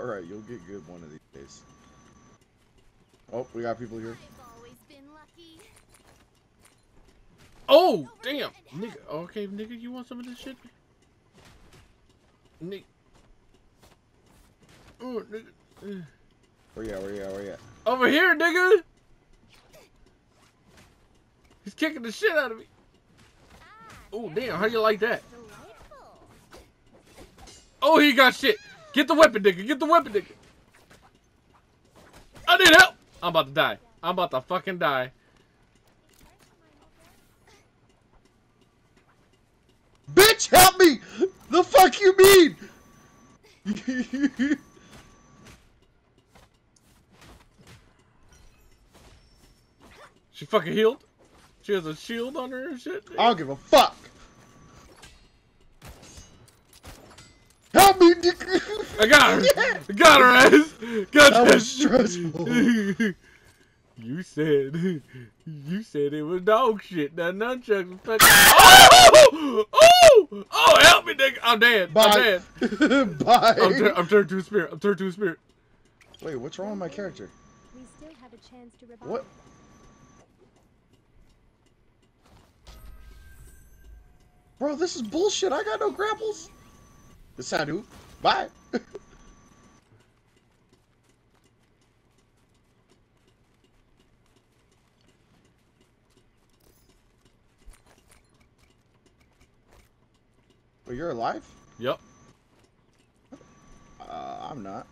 Alright, you'll get good one of these days. Oh, we got people here. I've always been lucky. Oh, damn. Nigga, okay, nigga, you want some of this shit? Nigga. Oh, nigga. Where you at? Where you at? Where you at? Over here, nigga. He's kicking the shit out of me. Oh, damn, how you like that? Oh, he got shit. Get the weapon, nigga. Get the weapon, nigga. I need help. I'm about to die. I'm about to fucking die. Bitch, help me! The fuck you mean? She fucking healed. She has a shield on her and shit. I don't give a fuck. Help me, dick. I got her. Yeah. I got her ass. Got That that was stressful. you said, you said it was dog shit. That nunchucks was fucking. oh! Oh! Oh! Help me, nigga! I'm dead. I'm dead. Bye. I'm, tur- I'm turned to a spirit. I'm turned to a spirit. Wait, what's wrong with my character? We still have a chance to revive. What? Bro, this is bullshit. I got no grapples. The Sanu. Bye. Well, you're alive? Yep. Uh, I'm not.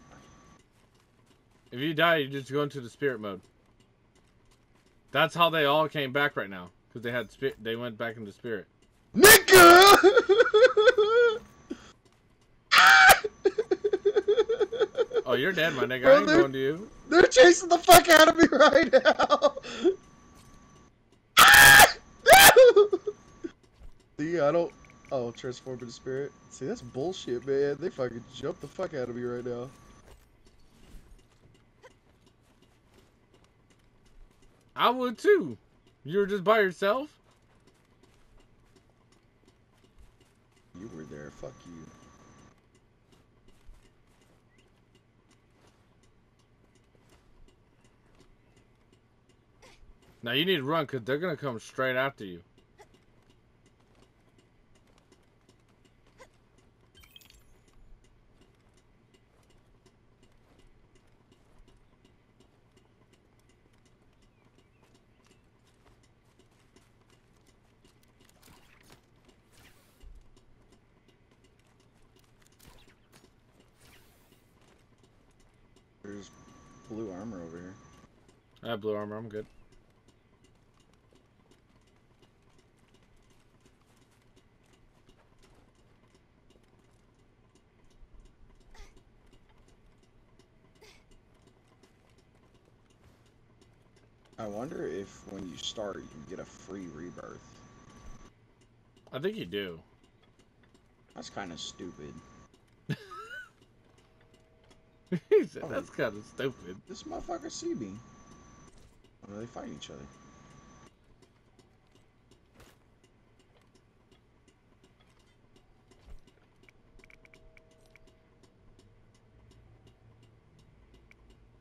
If you die, you just go into the spirit mode. That's how they all came back right now, because they had spirit. They went back into spirit. Nigga! Oh, you're dead, my nigga. Bro, I ain't they're- going to you. They're chasing the fuck out of me right now. Ah! See, I don't. Oh, transform into spirit. See, that's bullshit, man. They fucking jumped the fuck out of me right now. I would too. You were just by yourself. You were there. Fuck you. Now you need to run, because they're gonna come straight after you. There's blue armor over here. I have blue armor. I'm good. I wonder if when you start, you get a free rebirth. I think you do. That's kind of stupid. he said that's kind of stupid. This motherfucker see me. When they fighting each other?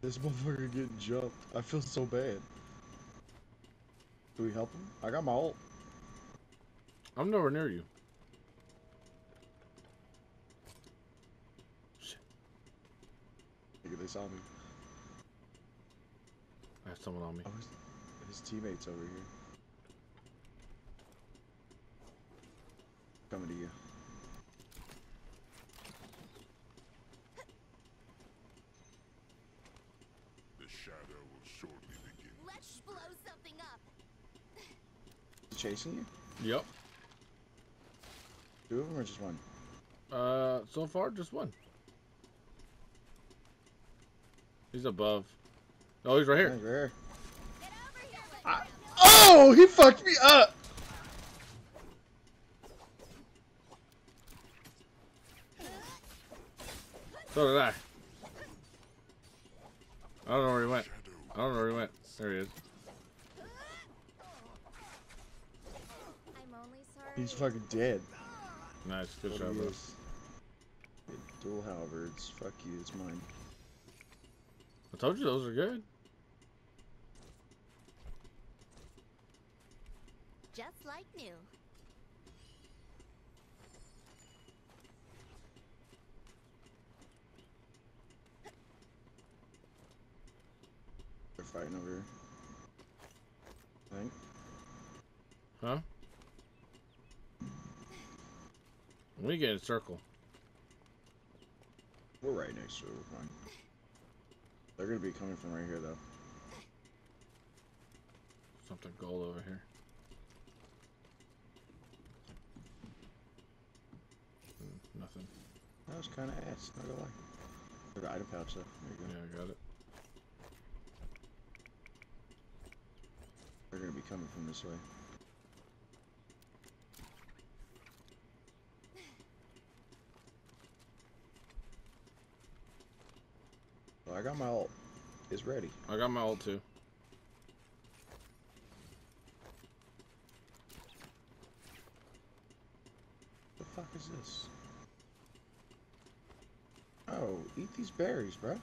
This motherfucker getting jumped. I feel so bad. Do we help him? I got my ult. I'm nowhere near you. Nigga, they saw me. I have someone on me. Oh, his, his teammates over here. Coming to you. The shadow will shortly begin. Let's blow something up. Is he chasing you? Yep. Two of them or just one? Uh, so far just one. He's above. Oh, he's right here. Right there. Get over here. I- oh, he fucked me up. So did I. I don't know where he went. I don't know where he went. There he is. I'm only sorry. He's fucking dead. Nice. Good What job, he bro. dual halberds. Fuck you, it's mine. I told you those are good. Just like new. They're fighting over here. I think. Huh? We get a circle. We're right next to it, we're fine. They're gonna be coming from right here though. Something gold over here. Hmm, Nothing. That was kinda ass, not gonna lie. There's an item pouch though. There you go. Yeah, I got it. They're gonna be coming from this way. Well, I got my ult. It's ready. I got my ult too. What the fuck is this? Oh, eat these berries, bro.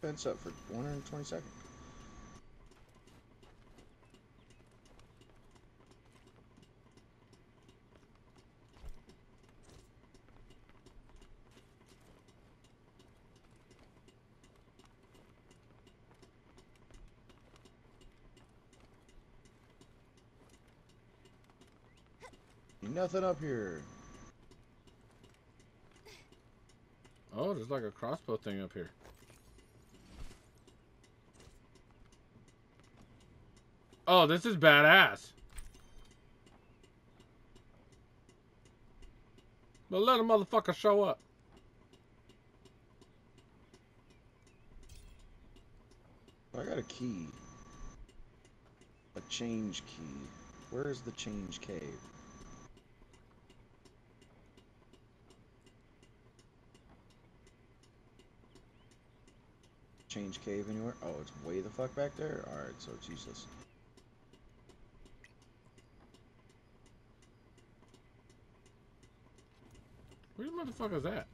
Fence up for 120 seconds. Nothing up here. Oh, there's like a crossbow thing up here. Oh, this is badass. But let a motherfucker show up. I got a key. A change key. Where is the change cave? Change cave anywhere? Oh, it's way the fuck back there? Alright, so it's useless. Where the motherfucker's that?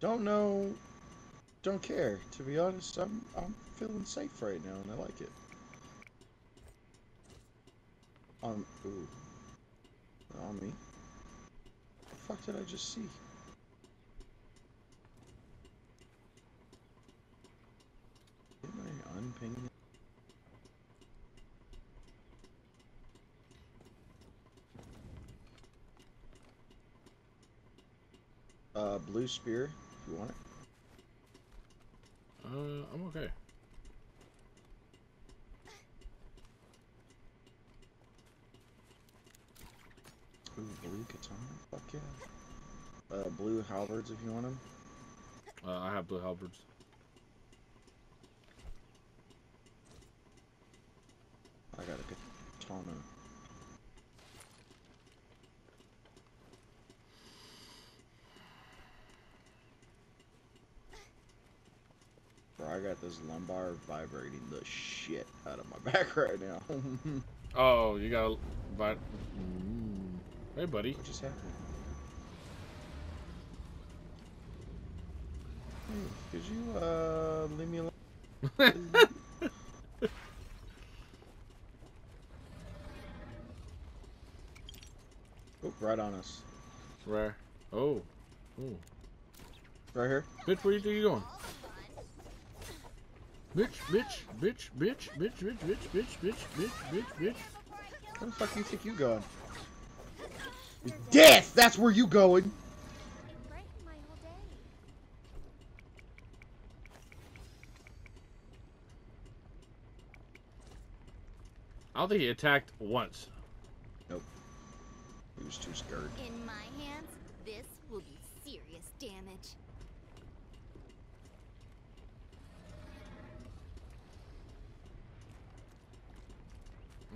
Don't know. Don't care. To be honest, I'm I'm feeling safe right now and I like it. Um ooh. On me. The fuck did I just see? Didn't I unping it? Uh, blue spear, if you want it. Uh, I'm okay. Ooh, blue katana, fuck yeah. Uh, blue halberds if you want them. Uh, I have blue halberds. I got a katana. Bro, I got this lumbar vibrating the shit out of my back right now. Oh, you got but mm. Hey, buddy. what just happened? Hey, could you uh leave me alone? right on us. Rare. Oh. Ooh. Right here. Bitch, where you think you going? Bitch, bitch, bitch, bitch, bitch, bitch, bitch, bitch, bitch, bitch, bitch, bitch. Where the fuck do you think you going? Death! That's where you going! It brightened my whole day. I don't think he attacked once. He was too scared. In my hands, this will be serious damage.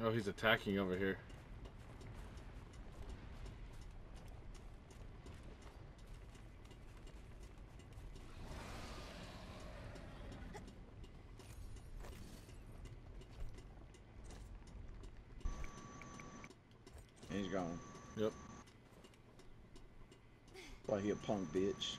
Oh, he's attacking over here. And he's gone. Yep. Why he a punk bitch?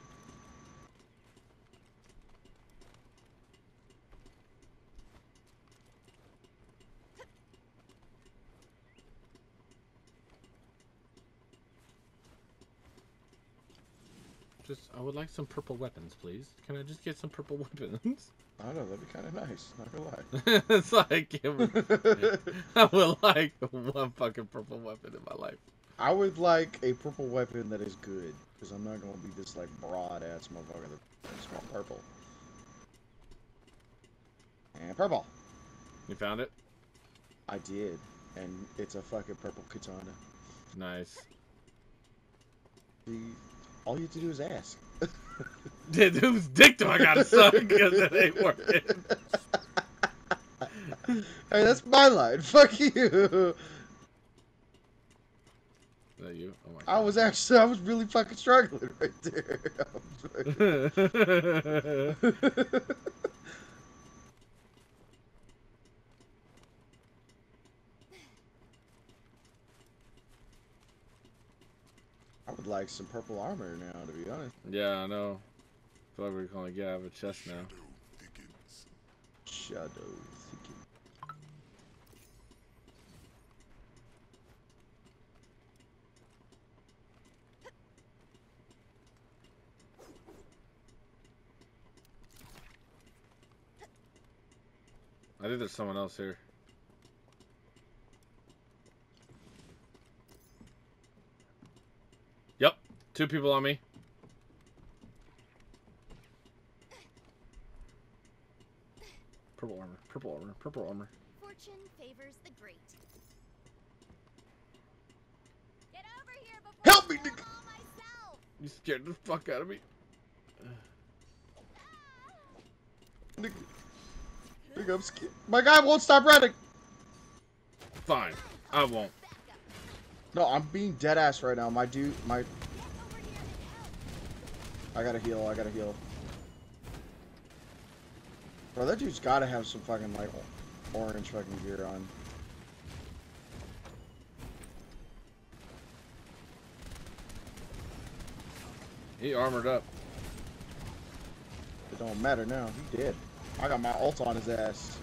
Just, I would like some purple weapons, please. Can I just get some purple weapons? I don't know, that'd be kind of nice. Not gonna lie. it's like, it would- I would like one fucking purple weapon in my life. I would like a purple weapon that is good, because I'm not gonna be this like broad ass motherfucker that just want purple. And purple. You found it? I did, and it's a fucking purple katana. Nice. See, all you have to do is ask. Dude, whose dick do I gotta suck? Because that ain't working. hey, that's my line. Fuck you. Is? Oh my I was actually, I was really fucking struggling right there. I was fucking- I would like some purple armor now, to be honest. yeah, I know. I feel like we're gonna get out of a chest now. Shadow thickens. Shadow I think there's someone else here. Yep, two people on me. Purple armor, purple armor, purple armor. Fortune favors the great. Get over here before Help me, nigga. them all myself. You scared the fuck out of me. Ah. Nigga, nigga, I'm. My guy won't stop running. Fine, I won't. No, I'm being dead ass right now. My dude, my, Get over here and help. I gotta heal. I gotta heal. Bro, that dude's gotta have some fucking like orange fucking gear on. He armored up. It don't matter now. He dead. I got my ult on his ass.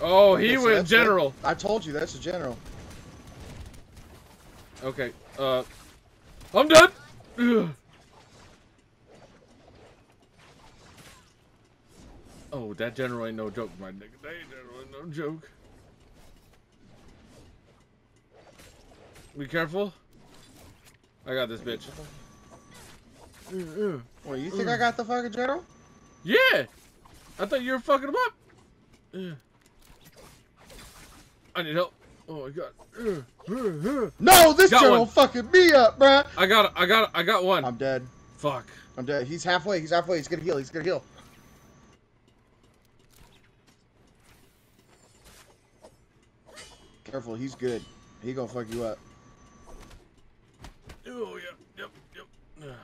Oh, he that's- general. I told you that's a general. Okay, uh, I'm dead. Ugh. Oh, that general ain't no joke, my nigga. That ain't general ain't no joke. Be careful. I got this bitch. Wait, you think I got the fucking general? Yeah! I thought you were fucking him up. Uh. I need help. Oh my god. No, this Got general one. fucking me up, bruh. I got it. I got it. I got one. I'm dead. Fuck. I'm dead. He's halfway. He's halfway. He's gonna heal. He's gonna heal. Careful. He's good. He gonna fuck you up. Oh, yep, yep, yep.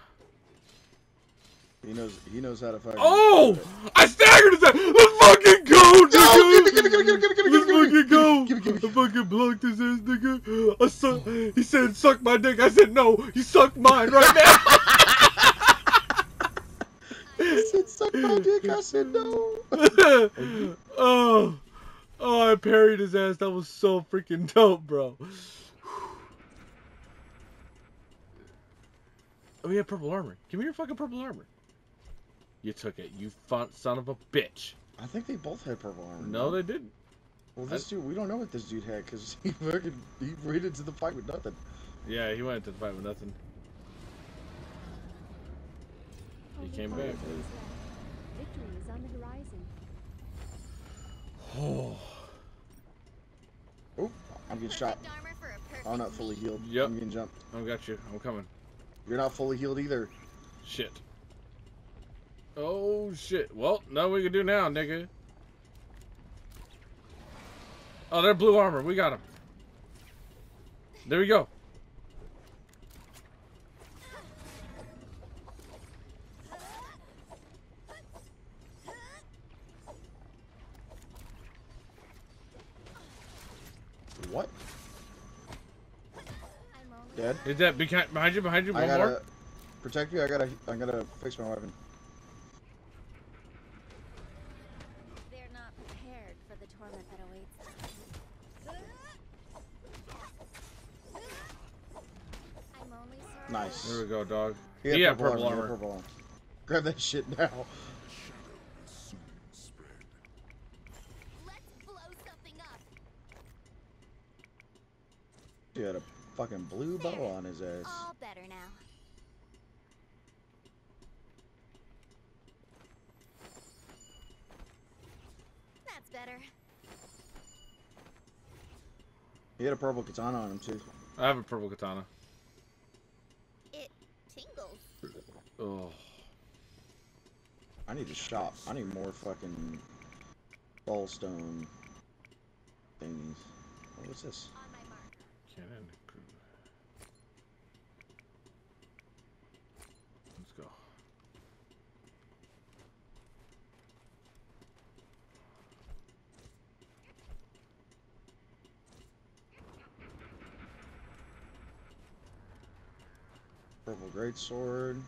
He knows. He knows how to fucking. Oh! I staggered his ass! Let's fucking go, No! Give me, give me, give me, give me, give me, Let's give me, give me. fucking go! Give me, give me. I fucking blocked his ass, nigga. I suck. He said, suck my dick. I said, no, you suck mine right now. He said, suck my dick. I said no. oh, oh, I parried his ass. That was so freaking dope, bro. Oh, yeah, purple armor. Give me your fucking purple armor. You took it, you fun son of a bitch. I think they both had purple armor. No, they didn't. Well, this dude, we don't know what this dude had because he fucking he ran into the fight with nothing. Yeah, he went into the fight with nothing. He came back. Victory is on the horizon. Oh. Oh, I'm getting shot. Perfect armor for a perfect I'm not fully healed. Yep. I'm getting jumped. I got you. I'm coming. You're not fully healed either. Shit. Oh shit. Well, nothing we can do now, nigga. Oh, they're blue armor. We got them. There we go. What? I'm Dead? Is that behind, behind you? Behind you? I gotta. more. protect you. I gotta, I gotta fix my weapon. Dog. He had He had purple purple armor, had purple armor. Grab that shit now. The shadow will soon spread. Let's blow something up. He had a fucking blue bow on his ass. All better now. That's better. He had a purple katana on him too. I have a purple katana. Oh. I need to shop. I need more fucking soulstone thingies. Oh, what's this? On my mark. Cannon. crew. Let's go. Purple great sword.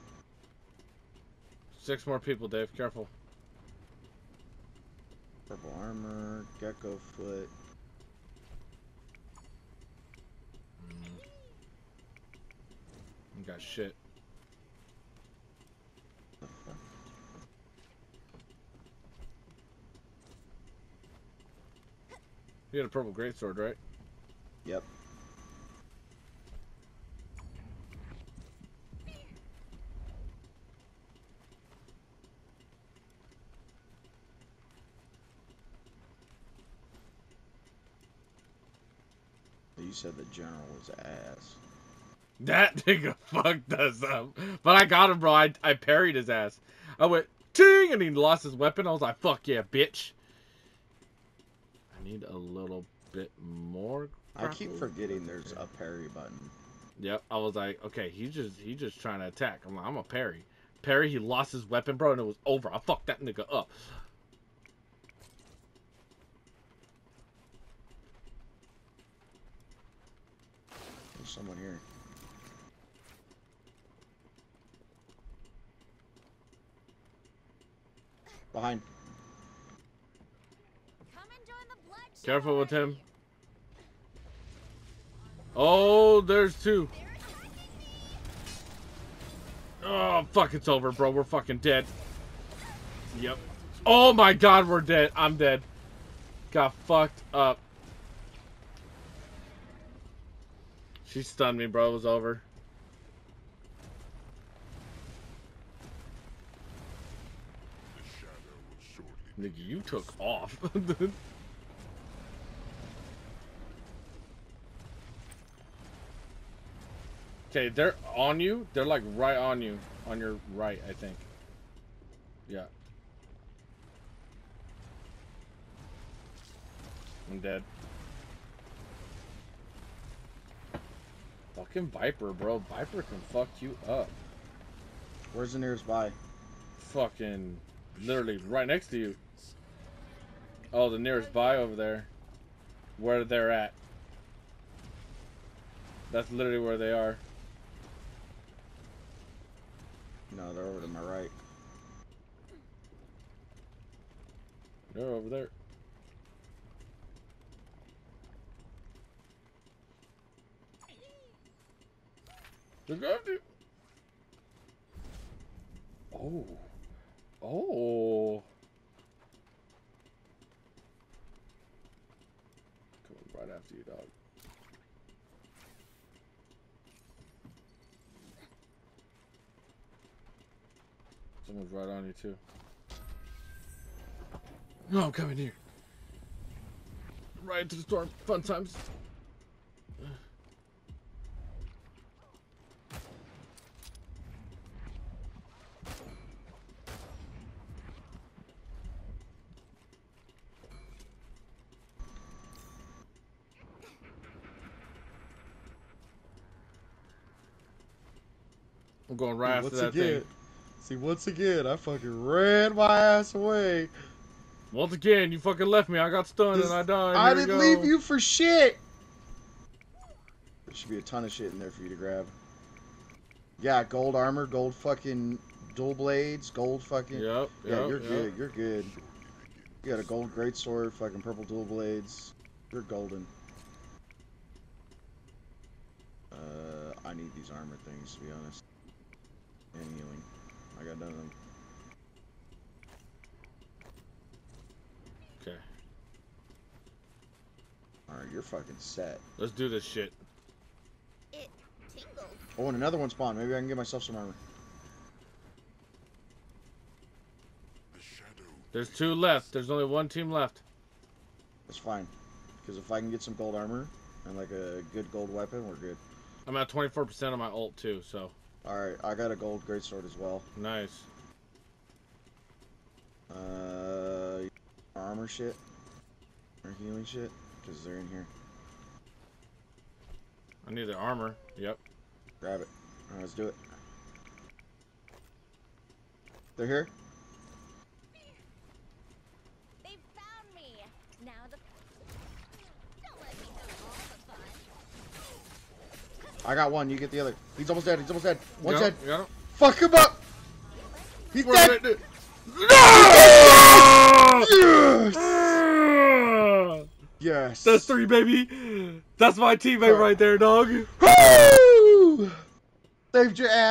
Six more people, Dave. Careful. Purple armor. Gecko foot. You got shit. You had a purple greatsword, right? Yep. You said the general was ass. That nigga fucked us up. But I got him, bro. I, I parried his ass. I went ting, and he lost his weapon. I was like, "Fuck yeah, bitch." I need a little bit more. I keep forgetting there's a parry button. Yep. I was like, okay, he's just he's just trying to attack. I'm like, I'm a parry. Parry. He lost his weapon, bro, and it was over. I fucked that nigga up. There's someone here. Behind. Come and join the bloodshed. Careful with him. Oh, there's two. They're attacking me. Oh, fuck, it's over, bro. We're fucking dead. Yep. Oh my god, we're dead. I'm dead. Got fucked up. She stunned me, bro. It was over. Nigga, you took off. okay, they're on you. They're like right on you. On your right, I think. Yeah. I'm dead. Fucking Viper, bro. Viper can fuck you up. Where's the nearest by? Fucking literally right next to you. Oh, the nearest by over there. Where they're at. That's literally where they are. No, they're over to my right. They're over there. They're going to. Oh. Oh. Coming right after you, dog. Someone's right on you, too. No, I'm coming here. Right into the storm. Fun times. I'm going right after once that again, thing. see, once again, I fucking ran my ass away. Once again, you fucking left me. I got stunned This- and I died. I Here we didn't go. leave you for shit. There should be a ton of shit in there for you to grab. Yeah, gold armor, gold fucking dual blades, gold fucking. Yep. Yeah, yep, you're yep. good. You're good. You got a gold great sword, fucking purple dual blades. You're golden. Uh, I need these armor things to be honest. And healing. I got none of them. Okay. All right, you're fucking set. Let's do this shit. It tingles. Oh, and another one spawned. Maybe I can get myself some armor. The shadow There's two left. There's only one team left. That's fine. Because if I can get some gold armor and like a good gold weapon, we're good. I'm at 24% of my ult too, so All right, I got a gold greatsword as well. nice. Uh, armor shit or healing shit because they're in here. I need the armor. Yep. Grab it. Right, let's do it. They're here. They found me. Now the. Don't let me have all the fun. I got one. You get the other. He's almost dead. He's almost dead. One's Got dead. him. Fuck him up. He's Where's dead. that- Yes. Ah! Yes. That's three, baby. That's my teammate right there, dog. Woo! Saved your ass.